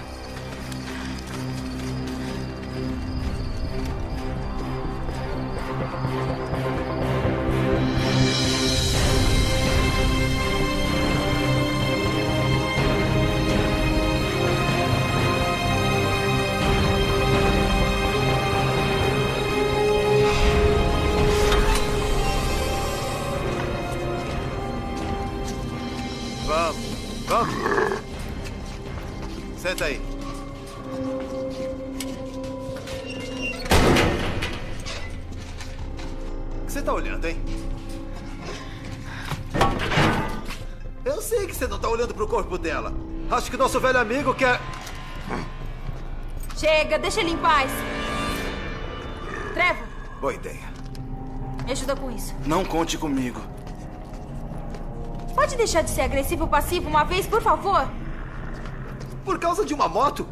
Dela. Acho que nosso velho amigo quer. Chega, deixa ele em paz. Trevor, Boa ideia. me ajuda com isso. Não conte comigo. Pode deixar de ser agressivo passivo uma vez, por favor? Por causa de uma moto?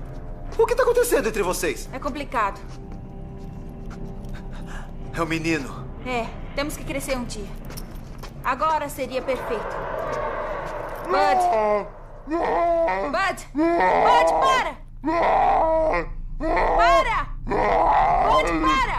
O que tá acontecendo entre vocês? É complicado. É o menino. É, temos que crescer um dia. Agora seria perfeito. Bud! Bud! Bud, para! Para! Bud, para!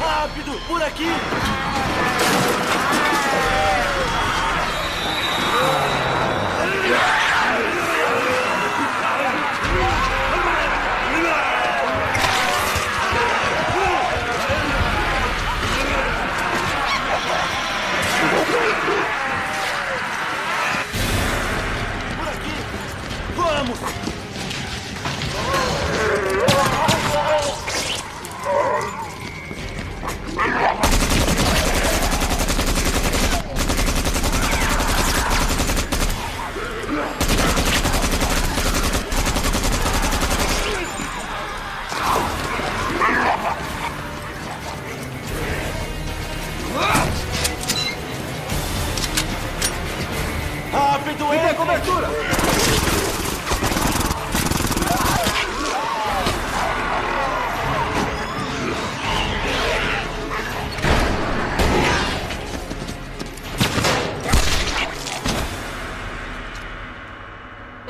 Rápido, por aqui!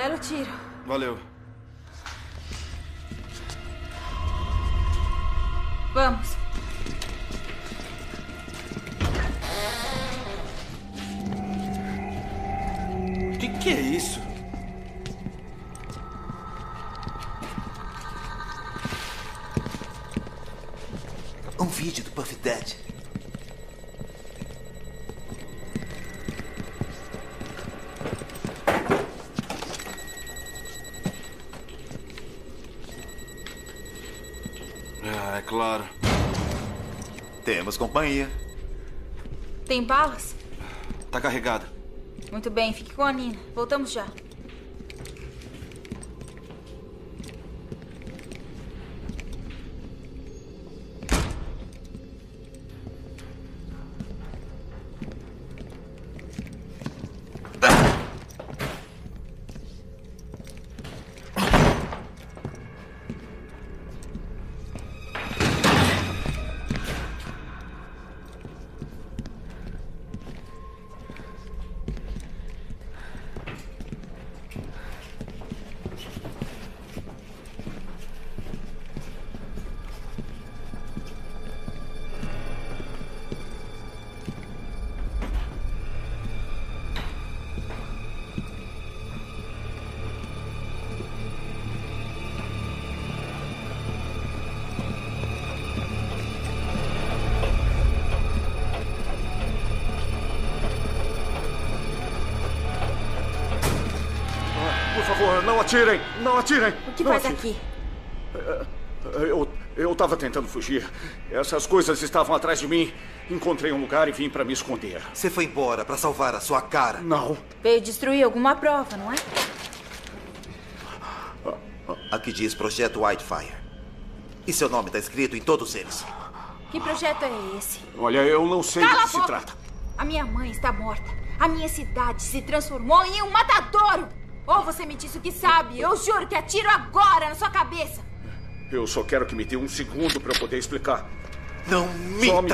Belo tiro. Valeu. Vamos. Companhia. Tem balas? Tá carregada. Muito bem, fique com a Nina. Voltamos já. Não atirem! Não atirem! O que não faz atirem. aqui? Eu, eu tava tentando fugir. Essas coisas estavam atrás de mim. Encontrei um lugar e vim para me esconder. Você foi embora para salvar a sua cara. Não. Veio destruir alguma prova, não é? Aqui diz Projeto Whitefire. E seu nome está escrito em todos eles. Que projeto é esse? Olha, eu não sei Cala do que se trata. A minha mãe está morta. A minha cidade se transformou em um matadouro. Ou você me disse o que sabe. Eu juro que atiro agora na sua cabeça. Eu só quero que me dê um segundo para eu poder explicar. Não Só me,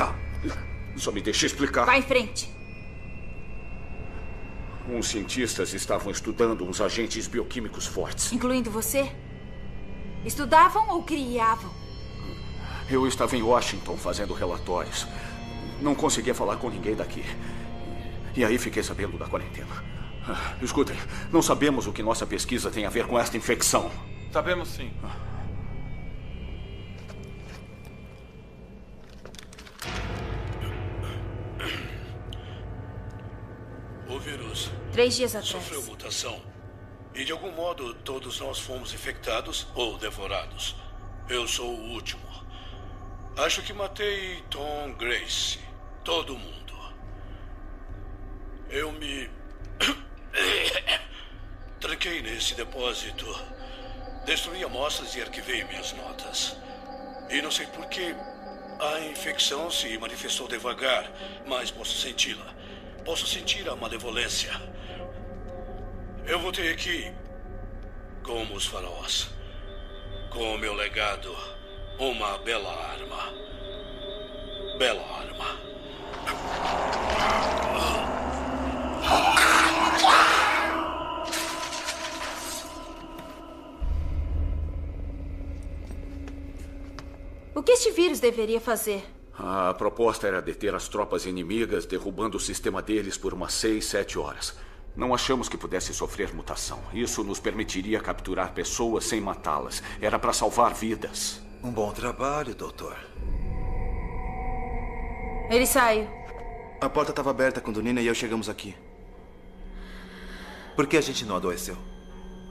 só me deixe explicar. Vá em frente. Uns cientistas estavam estudando uns agentes bioquímicos fortes. Incluindo você? Estudavam ou criavam? Eu estava em Washington fazendo relatórios. Não conseguia falar com ninguém daqui. E aí fiquei sabendo da quarentena. Ah, Escutem, não sabemos o que nossa pesquisa tem a ver com esta infecção. Sabemos sim. O vírus Três dias atrás. sofreu mutação. E de algum modo todos nós fomos infectados ou devorados. Eu sou o último. Acho que matei Tom Grace. Todo mundo. Eu me. Tranquei nesse depósito. Destruí amostras e arquivei minhas notas. E não sei por que a infecção se manifestou devagar, mas posso senti-la. Posso sentir a malevolência. Eu voltei aqui como os faraós. Com o meu legado, uma bela arma. Bela arma. O que este vírus deveria fazer? A proposta era deter as tropas inimigas, derrubando o sistema deles por umas seis, sete horas. Não achamos que pudesse sofrer mutação. Isso nos permitiria capturar pessoas sem matá-las. Era para salvar vidas. Um bom trabalho, doutor. Ele saiu. A porta estava aberta quando Nina e eu chegamos aqui. Por que a gente não adoeceu?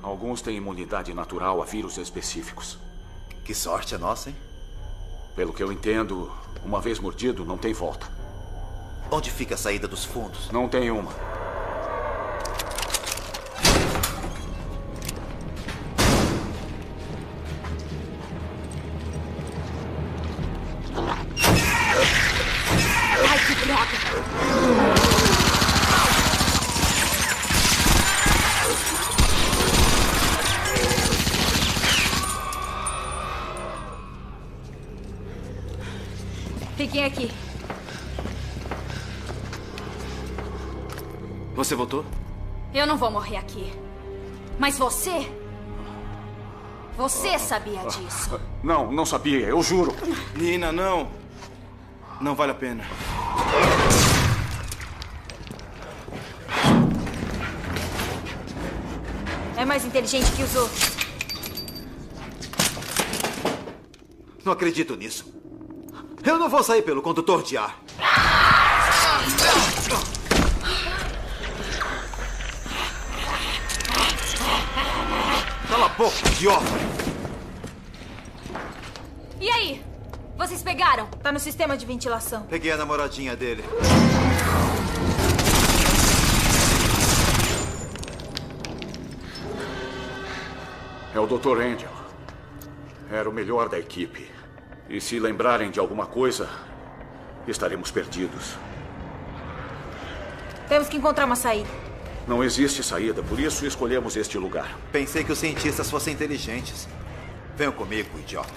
Alguns têm imunidade natural a vírus específicos. Que sorte a nossa, hein? Pelo que eu entendo, uma vez mordido, não tem volta. Onde fica a saída dos fundos? Não tem uma. Aqui. Você voltou? Eu não vou morrer aqui. Mas você Você sabia disso. Não, não sabia, eu juro. Nina, não. Não vale a pena. É mais inteligente que os outros. Não acredito nisso. Eu não vou sair pelo condutor de ar. Cala a boca, idiota! E aí? Vocês pegaram? Tá no sistema de ventilação. Peguei a namoradinha dele. É o Dr. Angel. Era o melhor da equipe. E se lembrarem de alguma coisa, estaremos perdidos. Temos que encontrar uma saída. Não existe saída, por isso escolhemos este lugar. Pensei que os cientistas fossem inteligentes. Venham comigo, idiota.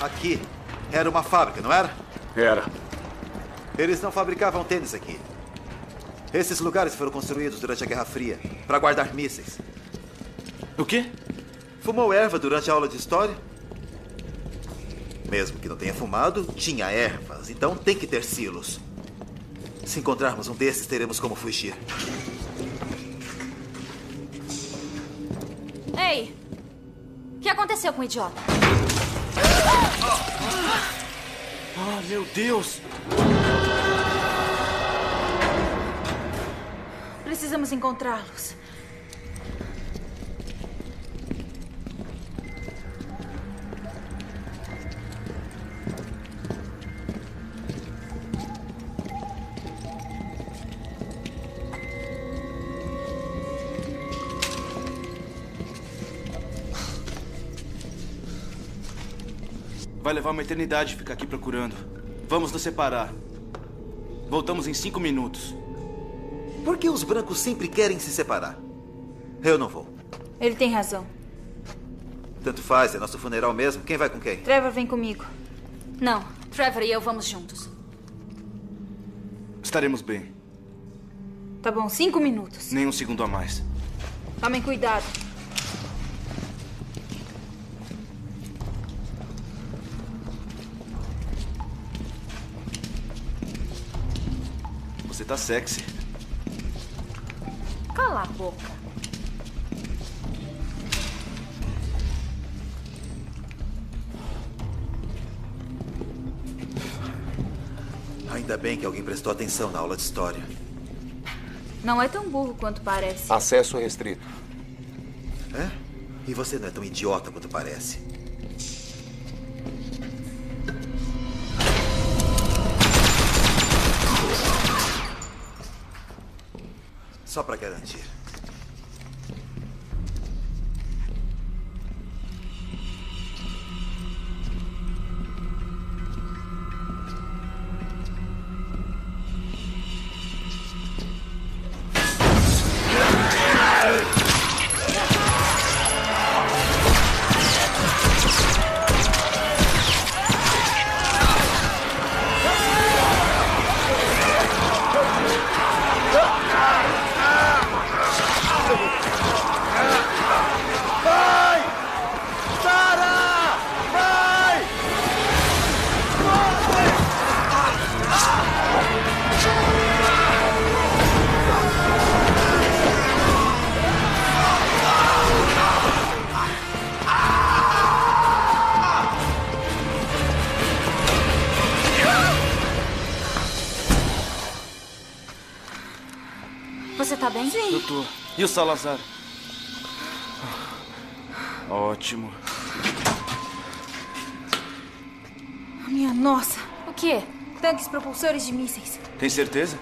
Aqui era uma fábrica, não era? Era. Eles não fabricavam tênis aqui. Esses lugares foram construídos durante a Guerra Fria para guardar mísseis. O quê? Fumou erva durante a aula de história? Mesmo que não tenha fumado, tinha ervas, então tem que ter silos. Se encontrarmos um desses, teremos como fugir. Ei! O que aconteceu com o idiota? Ah, meu Deus! Precisamos encontrá-los. Vai levar uma eternidade ficar aqui procurando. Vamos nos separar. Voltamos em cinco minutos. Por que os brancos sempre querem se separar? Eu não vou. Ele tem razão. Tanto faz, é nosso funeral mesmo. Quem vai com quem? Trevor vem comigo. Não, Trevor e eu vamos juntos. Estaremos bem. Tá bom, cinco minutos. Nem um segundo a mais. Tomem cuidado. Você tá sexy. Cala a boca. Ainda bem que alguém prestou atenção na aula de história. Não é tão burro quanto parece. Acesso restrito. É? E você não é tão idiota quanto parece. Só para garantir. Salazar? Ótimo. Minha nossa. O quê? Tanques propulsores de mísseis. Tem certeza?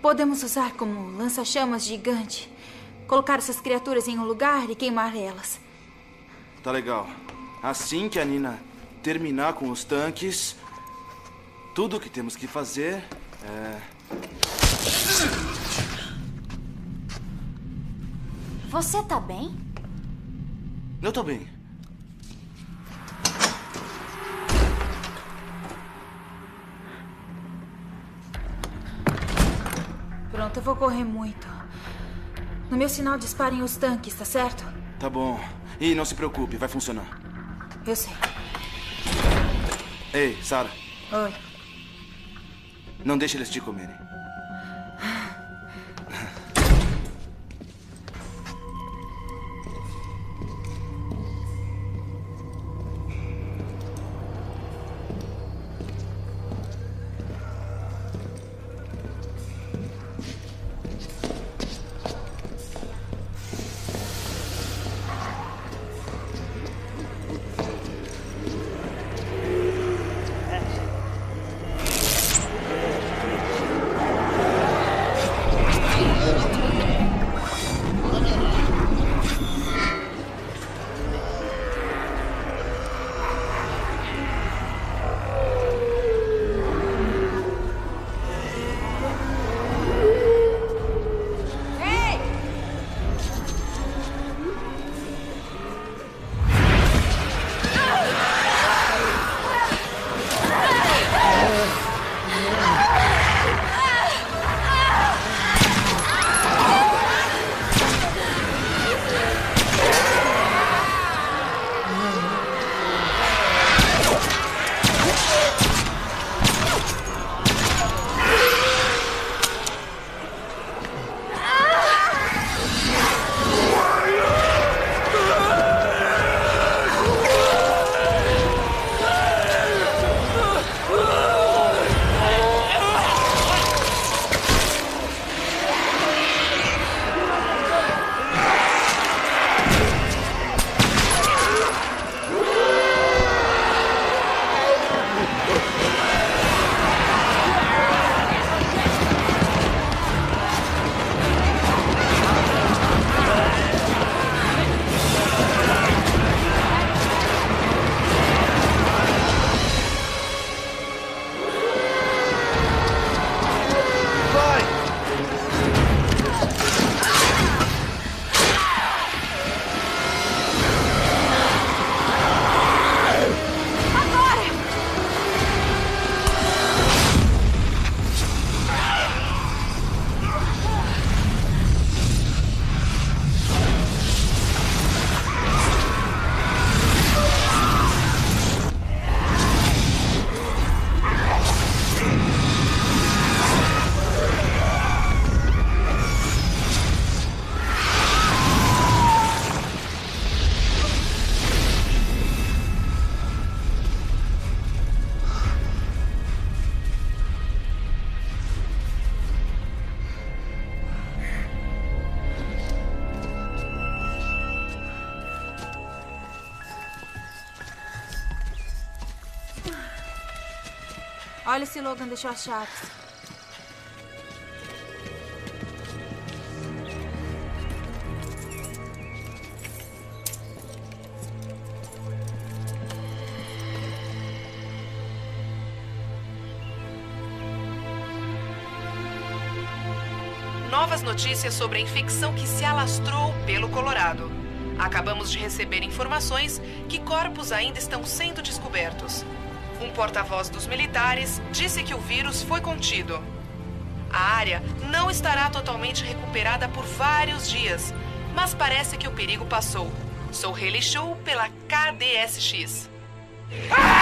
Podemos usar como lança-chamas gigante. Colocar essas criaturas em um lugar e queimar elas. Tá legal. Assim que a Nina terminar com os tanques, tudo o que temos que fazer é. Você tá bem? Eu tô bem. Pronto, eu vou correr muito. No meu sinal disparem os tanques, tá certo? Tá bom. E não se preocupe, vai funcionar. Eu sei. Ei, Sarah, Oi. não deixe eles te comerem. Olha se Logan deixou chaves. Novas notícias sobre a infecção que se alastrou pelo Colorado. Acabamos de receber informações que corpos ainda estão sendo descobertos. Um porta-voz dos militares disse que o vírus foi contido. A área não estará totalmente recuperada por vários dias, mas parece que o perigo passou. Sou Haley pela KDSX. Ah!